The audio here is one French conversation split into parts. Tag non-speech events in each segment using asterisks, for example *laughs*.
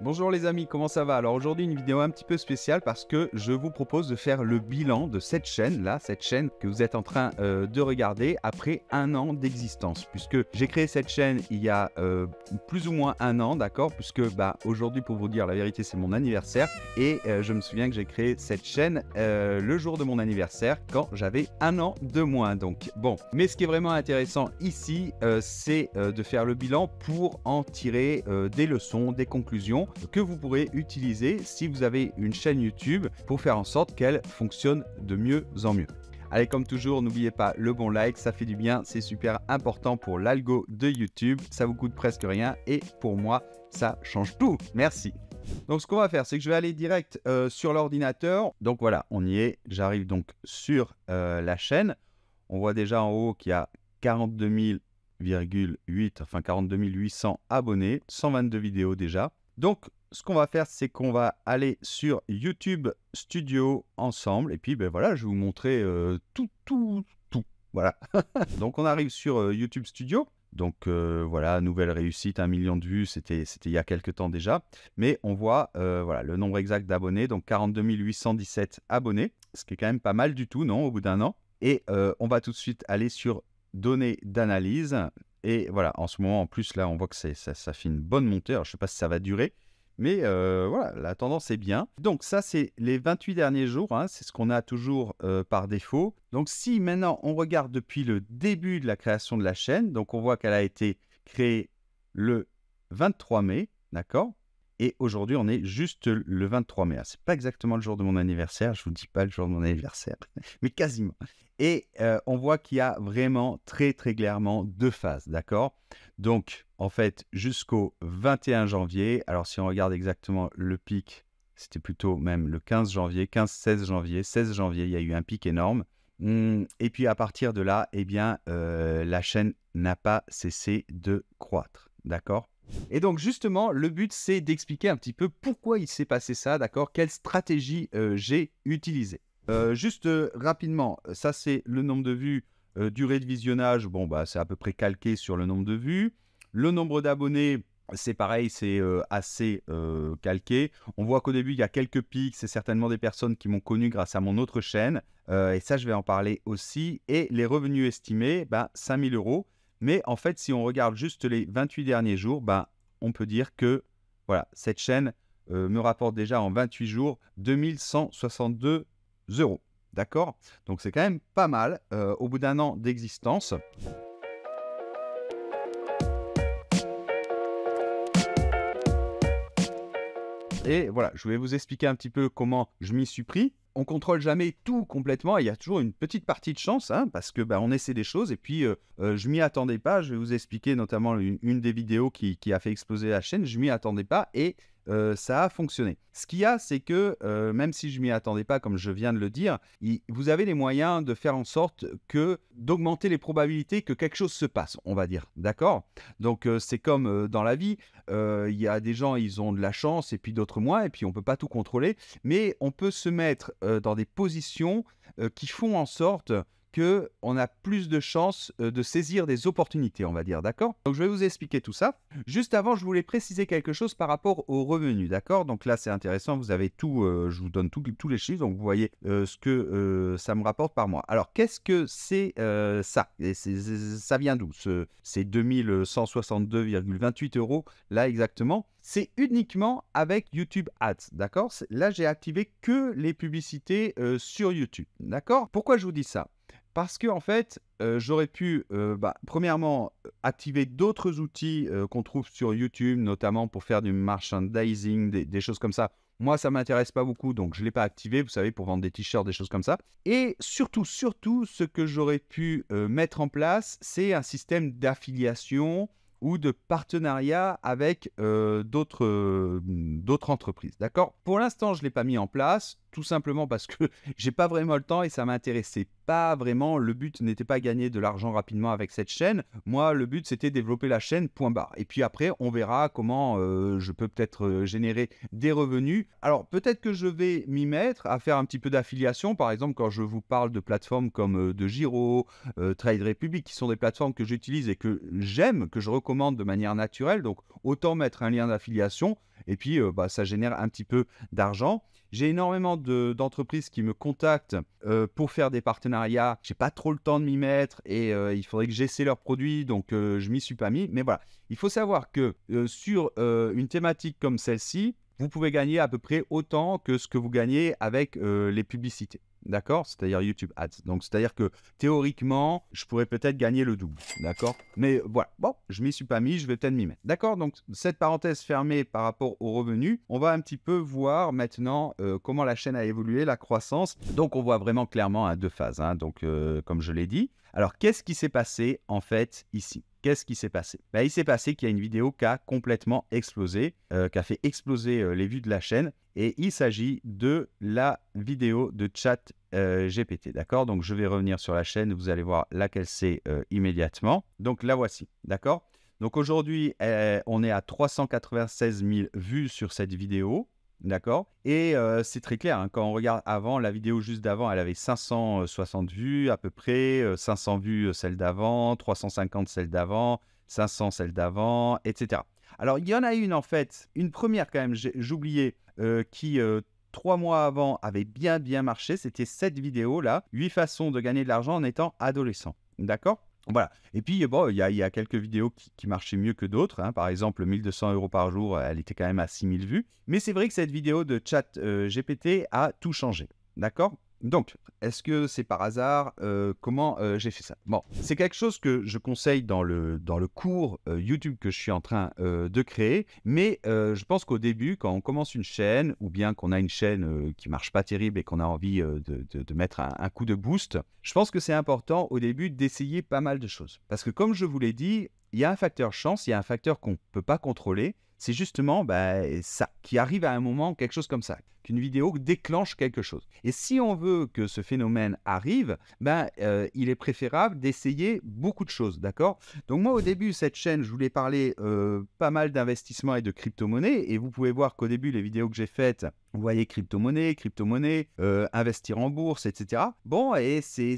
Bonjour les amis, comment ça va? Alors aujourd'hui une vidéo un petit peu spéciale parce que je vous propose de faire le bilan de cette chaîne là, cette chaîne que vous êtes en train euh, de regarder après un an d'existence. Puisque j'ai créé cette chaîne il y a euh, plus ou moins un an, d'accord? Puisque bah aujourd'hui pour vous dire la vérité c'est mon anniversaire. Et euh, je me souviens que j'ai créé cette chaîne le jour de mon anniversaire quand j'avais un an de moins. Donc bon, mais ce qui est vraiment intéressant ici c'est de faire le bilan pour en tirer des leçons, des conclusions que vous pourrez utiliser si vous avez une chaîne YouTube pour faire en sorte qu'elle fonctionne de mieux en mieux. Allez, comme toujours, n'oubliez pas le bon like, ça fait du bien, c'est super important pour l'algo de YouTube, ça vous coûte presque rien et pour moi, ça change tout. Merci. Donc ce qu'on va faire, c'est que je vais aller direct euh, sur l'ordinateur. Donc voilà, on y est. J'arrive donc sur euh, la chaîne. On voit déjà en haut qu'il y a 42 000,8, enfin 42 800 abonnés, 122 vidéos déjà. Donc, ce qu'on va faire, c'est qu'on va aller sur YouTube Studio ensemble. Et puis, ben voilà, je vais vous montrer euh, tout, tout, tout. Voilà. *laughs* Donc, on arrive sur euh, YouTube Studio. Donc euh, voilà, nouvelle réussite, un million de vues, c'était il y a quelques temps déjà. Mais on voit voilà, le nombre exact d'abonnés, donc 42 817 abonnés, ce qui est quand même pas mal du tout, non, au bout d'un an. Et on va tout de suite aller sur données d'analyse. Et voilà, en ce moment, en plus, là, on voit que ça, fait une bonne montée. Alors, je ne sais pas si ça va durer, mais euh, voilà, la tendance est bien. Donc, ça, c'est les 28 derniers jours. Hein, c'est ce qu'on a toujours euh, par défaut. Donc, si maintenant on regarde depuis le début de la création de la chaîne, donc on voit qu'elle a été créée le 23 mai, d'accord? Et aujourd'hui, on est juste le 23 mai. C'est pas exactement le jour de mon anniversaire, je vous dis pas le jour de mon anniversaire, *laughs* mais quasiment. Et euh, on voit qu'il y a vraiment très très clairement deux phases, d'accord? Donc, en fait, jusqu'au 21 janvier, alors si on regarde exactement le pic, c'était plutôt même le 15 janvier, 15-16 janvier, 16 janvier, il y a eu un pic énorme. Hum, et puis à partir de là, eh bien, euh, la chaîne n'a pas cessé de croître, d'accord et donc justement, le but c'est d'expliquer un petit peu pourquoi il s'est passé ça, d'accord? Quelle stratégie euh, j'ai utilisée? Euh, juste euh, rapidement, ça c'est le nombre de vues, durée de visionnage, bon bah c'est à peu près calqué sur le nombre de vues. Le nombre d'abonnés, c'est pareil, c'est assez calqué. On voit qu'au début, il y a quelques pics. C'est certainement des personnes qui m'ont connu grâce à mon autre chaîne. et ça, je vais en parler aussi. Et les revenus estimés, bah, 5000 euros. Mais en fait, si on regarde juste les 28 derniers jours, ben, on peut dire que voilà, cette chaîne euh, me rapporte déjà en 28 jours 2162 euros. D'accord? Donc c'est quand même pas mal euh, au bout d'un an d'existence. Et voilà, je vais vous expliquer un petit peu comment je m'y suis pris on contrôle jamais tout complètement. Il y a toujours une petite partie de chance, hein, parce que bah, on essaie des choses. Et puis, euh, euh, je m'y attendais pas. Je vais vous expliquer notamment une, des vidéos qui, qui, a fait exploser la chaîne. Je m'y attendais pas et euh, ça a fonctionné. Ce qu'il y a, c'est que euh, même si je m'y attendais pas, comme je viens de le dire, vous avez les moyens de faire en sorte que d'augmenter les probabilités que quelque chose se passe, on va dire. D'accord? Donc euh, c'est comme dans la vie, il y a des gens, ils ont de la chance et puis d'autres moins, et puis on peut pas tout contrôler, mais on peut se mettre dans des positions qui font en sorte que on a plus de chances euh, de saisir des opportunités, on va dire, d'accord? Donc je vais vous expliquer tout ça. Juste avant, je voulais préciser quelque chose par rapport aux revenus, d'accord? Donc là, c'est intéressant, vous avez tout, euh, je vous donne tous les chiffres, donc vous voyez euh, ce que ça me rapporte par mois. Alors, qu'est-ce que c'est ça? Et Ça vient d'où Ces 2162,28 euros, là exactement? C'est uniquement avec YouTube Ads, d'accord? Là, j'ai activé que les publicités sur YouTube, d'accord? Pourquoi je vous dis ça? Parce que en fait, euh, j'aurais pu, euh, bah, premièrement, activer d'autres outils euh, qu'on trouve sur YouTube, notamment pour faire du merchandising, des, choses comme ça. Moi, ça m'intéresse pas beaucoup, donc je ne l'ai pas activé, vous savez, pour vendre des t-shirts, des choses comme ça. Et surtout, surtout, ce que j'aurais pu mettre en place, c'est un système d'affiliation ou de partenariat avec d'autres entreprises. D'accord? Pour l'instant, je ne l'ai pas mis en place, tout simplement parce que *laughs* j'ai pas vraiment le temps et ça m'intéressait pas vraiment, le but n'était pas gagner de l'argent rapidement avec cette chaîne. Moi, le but c'était développer la chaîne, point barre. Et puis après, on verra comment euh, je peux peut-être euh, générer des revenus. Alors peut-être que je vais m'y mettre à faire un petit peu d'affiliation. Par exemple, quand je vous parle de plateformes comme euh, de Giro, Trade Republic, qui sont des plateformes que j'utilise et que j'aime, que je recommande de manière naturelle. Donc autant mettre un lien d'affiliation et puis bah, ça génère un petit peu d'argent. J'ai énormément d'entreprises qui me contactent pour faire des partenariats. J'ai pas trop le temps de m'y mettre et il faudrait que j'essaie leurs produits, donc je m'y suis pas mis. Mais voilà, il faut savoir que sur une thématique comme celle-ci, vous pouvez gagner à peu près autant que ce que vous gagnez avec les publicités. D'accord? C'est-à-dire YouTube Ads. Donc, c'est-à-dire que théoriquement, je pourrais peut-être gagner le double. D'accord? Mais voilà. Bon, je m'y suis pas mis, je vais peut-être m'y mettre. D'accord? Donc, cette parenthèse fermée par rapport aux revenus, on va un petit peu voir maintenant euh, comment la chaîne a évolué, la croissance. Donc, on voit vraiment clairement à deux phases. Hein. Donc, euh, comme je l'ai dit. Alors, qu'est-ce qui s'est passé en fait ici? Qu'est-ce qui s'est passé? Ben, Il s'est passé qu'il y a une vidéo qui a complètement explosé, euh, qui a fait exploser les vues de la chaîne. Et il s'agit de la vidéo de chat euh, GPT. D'accord? Donc je vais revenir sur la chaîne, vous allez voir laquelle c'est euh, immédiatement. Donc la voici. D'accord? Donc aujourd'hui, euh, on est à 396 000 vues sur cette vidéo. D'accord? Et c'est très clair, hein, quand on regarde avant, la vidéo juste d'avant, elle avait 560 vues à peu près, 500 vues celle d'avant, 350 celle d'avant, 500 celle d'avant, etc. Alors il y en a une en fait, une première quand même, j'oubliais, qui trois mois avant avait bien bien marché. C'était cette vidéo là, 8 façons de gagner de l'argent en étant adolescent. D'accord? Voilà. Et puis, bon, il y, a quelques vidéos qui, marchaient mieux que d'autres. Hein. Par exemple, 1200 euros par jour, elle était quand même à 6000 vues. Mais c'est vrai que cette vidéo de chat euh, GPT a tout changé. D'accord? Donc, est-ce que c'est par hasard euh, Comment euh, j'ai fait ça? Bon, c'est quelque chose que je conseille dans le, dans le cours euh, YouTube que je suis en train de créer, mais je pense qu'au début, quand on commence une chaîne, ou bien qu'on a une chaîne qui marche pas terrible et qu'on a envie de, mettre un, coup de boost, je pense que c'est important au début d'essayer pas mal de choses. Parce que comme je vous l'ai dit, il y a un facteur chance, il y a un facteur qu'on ne peut pas contrôler, c'est justement bah, ça, qui arrive à un moment, quelque chose comme ça, qu'une vidéo déclenche quelque chose. Et si on veut que ce phénomène arrive, ben, euh, il est préférable d'essayer beaucoup de choses, d'accord? Donc moi, au début, cette chaîne, je voulais parler euh, pas mal d'investissement et de crypto-monnaie, et vous pouvez voir qu'au début, les vidéos que j'ai faites, vous voyez crypto-monnaie, crypto-monnaie, euh, investir en bourse, etc. Bon, et ces,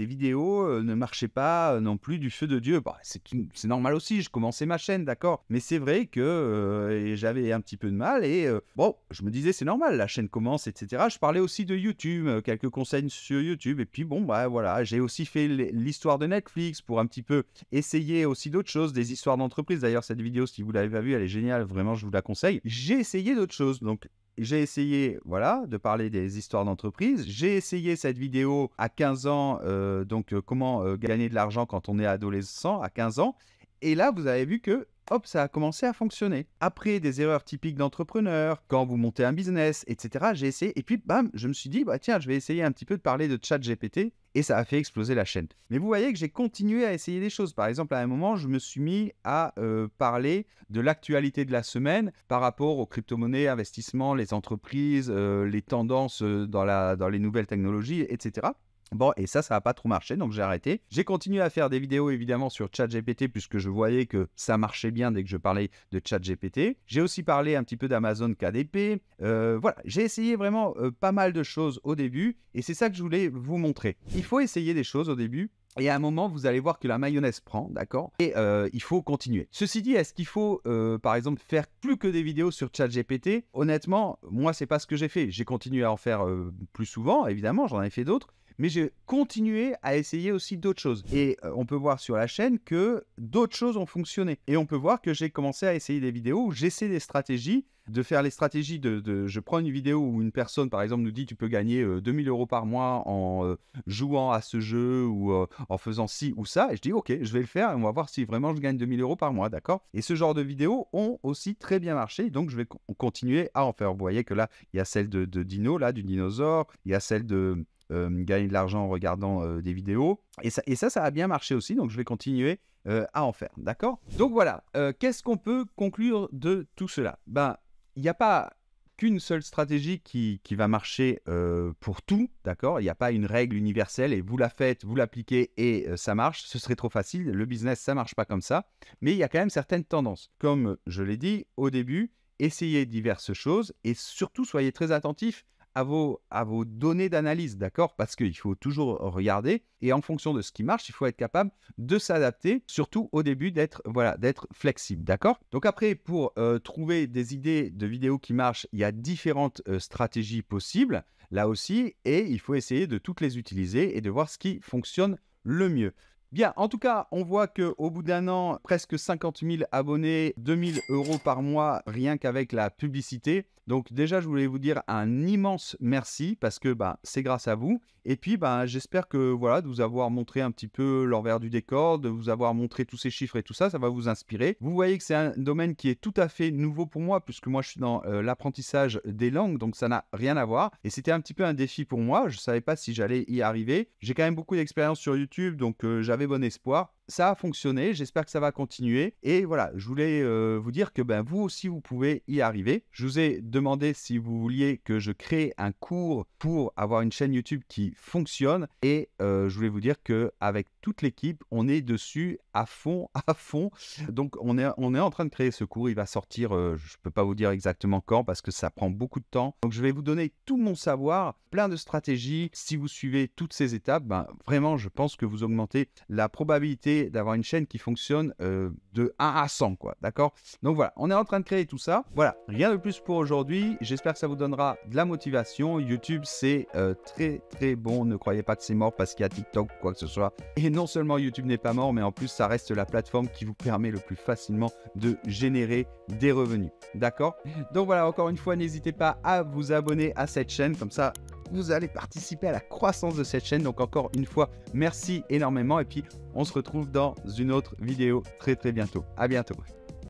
vidéos euh, ne marchaient pas euh, non plus du feu de Dieu. Bah, c'est normal aussi, je commençais ma chaîne, d'accord. Mais c'est vrai que j'avais un petit peu de mal et bon, je me disais c'est normal, la chaîne commence, etc. Je parlais aussi de YouTube, quelques conseils sur YouTube. Et puis bon, bah voilà, j'ai aussi fait l'histoire de Netflix pour un petit peu essayer aussi d'autres choses, des histoires d'entreprise. D'ailleurs, cette vidéo, si vous l'avez pas vue, elle est géniale, vraiment, je vous la conseille. J'ai essayé d'autres choses. Donc j'ai essayé, voilà, de parler des histoires d'entreprise. J'ai essayé cette vidéo à 15 ans, euh, donc euh, comment euh, gagner de l'argent quand on est adolescent à 15 ans. Et là, vous avez vu que hop, ça a commencé à fonctionner. Après des erreurs typiques d'entrepreneur, quand vous montez un business, etc., j'ai essayé. Et puis, bam, je me suis dit, bah, tiens, je vais essayer un petit peu de parler de chat GPT. Et ça a fait exploser la chaîne. Mais vous voyez que j'ai continué à essayer des choses. Par exemple, à un moment, je me suis mis à euh, parler de l'actualité de la semaine par rapport aux crypto-monnaies, investissements, les entreprises, euh, les tendances euh, dans, la, dans les nouvelles technologies, etc. Bon, et ça, ça n'a pas trop marché, donc j'ai arrêté. J'ai continué à faire des vidéos évidemment sur ChatGPT puisque je voyais que ça marchait bien dès que je parlais de ChatGPT. J'ai aussi parlé un petit peu d'Amazon KDP. Euh, voilà, j'ai essayé vraiment euh, pas mal de choses au début et c'est ça que je voulais vous montrer. Il faut essayer des choses au début et à un moment, vous allez voir que la mayonnaise prend, d'accord? Et euh, il faut continuer. Ceci dit, est-ce qu'il faut, par exemple, faire plus que des vidéos sur ChatGPT? Honnêtement, moi, c'est pas ce que j'ai fait. J'ai continué à en faire plus souvent, évidemment, j'en ai fait d'autres mais j'ai continué à essayer aussi d'autres choses. Et euh, on peut voir sur la chaîne que d'autres choses ont fonctionné. Et on peut voir que j'ai commencé à essayer des vidéos où j'essaie des stratégies, de faire les stratégies de, Je prends une vidéo où une personne, par exemple, nous dit tu peux gagner 2000 euh, euros par mois en euh, jouant à ce jeu ou en faisant ci ou ça. Et je dis ok, je vais le faire et on va voir si vraiment je gagne 2000 euros par mois, d'accord? Et ce genre de vidéos ont aussi très bien marché. Donc je vais continuer à en faire. Vous voyez que là, il y a celle de, de Dino, là, du dinosaure. Il y a celle de euh, gagner de l'argent en regardant euh, des vidéos. Et ça, et ça, ça a bien marché aussi, donc je vais continuer euh, à en faire. D'accord? Donc voilà, qu'est-ce qu'on peut conclure de tout cela? Ben, il n'y a pas qu'une seule stratégie qui, qui va marcher pour tout, d'accord? Il n'y a pas une règle universelle et vous la faites, vous l'appliquez et ça marche. Ce serait trop facile. Le business, ça marche pas comme ça. Mais il y a quand même certaines tendances. Comme je l'ai dit au début, essayez diverses choses et surtout soyez très attentifs à vos, à données d'analyse, d'accord? Parce qu'il faut toujours regarder et en fonction de ce qui marche, il faut être capable de s'adapter, surtout au début d'être voilà, flexible, d'accord? Donc après, pour euh, trouver des idées de vidéos qui marchent, il y a différentes euh, stratégies possibles là aussi et il faut essayer de toutes les utiliser et de voir ce qui fonctionne le mieux. Bien, en tout cas, on voit qu'au bout d'un an, presque 50 000 abonnés, 2000 euros par mois, rien qu'avec la publicité. Donc déjà, je voulais vous dire un immense merci parce que bah, c'est grâce à vous. Et puis, bah, j'espère que voilà, de vous avoir montré un petit peu l'envers du décor, de vous avoir montré tous ces chiffres et tout ça, ça va vous inspirer. Vous voyez que c'est un domaine qui est tout à fait nouveau pour moi puisque moi, je suis dans euh, l'apprentissage des langues, donc ça n'a rien à voir. Et c'était un petit peu un défi pour moi. Je ne savais pas si j'allais y arriver. J'ai quand même beaucoup d'expérience sur YouTube, donc euh, j'avais bon espoir ça a fonctionné, j'espère que ça va continuer. Et voilà, je voulais euh, vous dire que ben, vous aussi, vous pouvez y arriver. Je vous ai demandé si vous vouliez que je crée un cours pour avoir une chaîne YouTube qui fonctionne. Et euh, je voulais vous dire qu'avec toute l'équipe, on est dessus à fond, *laughs* à fond. Donc on est, on est en train de créer ce cours. Il va sortir, euh, je ne peux pas vous dire exactement quand parce que ça prend beaucoup de temps. Donc je vais vous donner tout mon savoir, plein de stratégies. Si vous suivez toutes ces étapes, ben, vraiment, je pense que vous augmentez la probabilité d'avoir une chaîne qui fonctionne euh, de 1 à 100, quoi. D'accord? Donc voilà, on est en train de créer tout ça. Voilà, rien de plus pour aujourd'hui. J'espère que ça vous donnera de la motivation. YouTube, c'est euh, très très bon. Ne croyez pas que c'est mort parce qu'il y a TikTok ou quoi que ce soit. Et non seulement YouTube n'est pas mort, mais en plus, ça reste la plateforme qui vous permet le plus facilement de générer des revenus. D'accord? Donc voilà, encore une fois, n'hésitez pas à vous abonner à cette chaîne. Comme ça, vous allez participer à la croissance de cette chaîne. Donc encore une fois, merci énormément et puis on se retrouve dans une autre vidéo très très bientôt. À bientôt.